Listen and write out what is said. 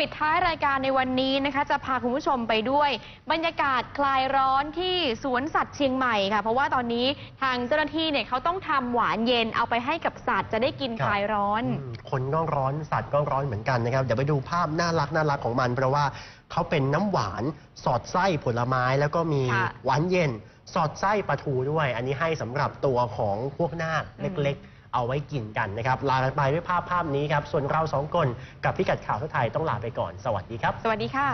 ปิดท้ายรายการในวันนี้นะคะ จะพาคุณผู้ชมไปด้วย บรรยากาศคลายร้อนที่สวนสัตว์เชียงใหม่ค่ะ เพราะว่าตอนนี้ทางเจ้าหน้าที่เนี่ยเขาต้องทำหวานเย็นเอาไปให้กับสัตว์จะได้กินครับคลายร้อน อืมคนก็ร้อนสัตว์ก็ร้อนเหมือนกันนะครับ เดี๋ยวไปดูภาพน่ารักน่ารักของมัน เพราะว่าเขาเป็นน้ำหวานสอดไส้ผลไม้แล้วก็มีค่ะหวานเย็น สอดไส้ปลาทูด้วย อันนี้ให้สำหรับตัวของพวกนาคอืม เล็กๆ เอาไว้กินกันนะครับลากันไปด้วยภาพภาพนี้ครับส่วนเราสองคนกับพิกัดข่าวทั่วไทยต้องลาไปก่อน สวัสดีครับ สวัสดีค่ะ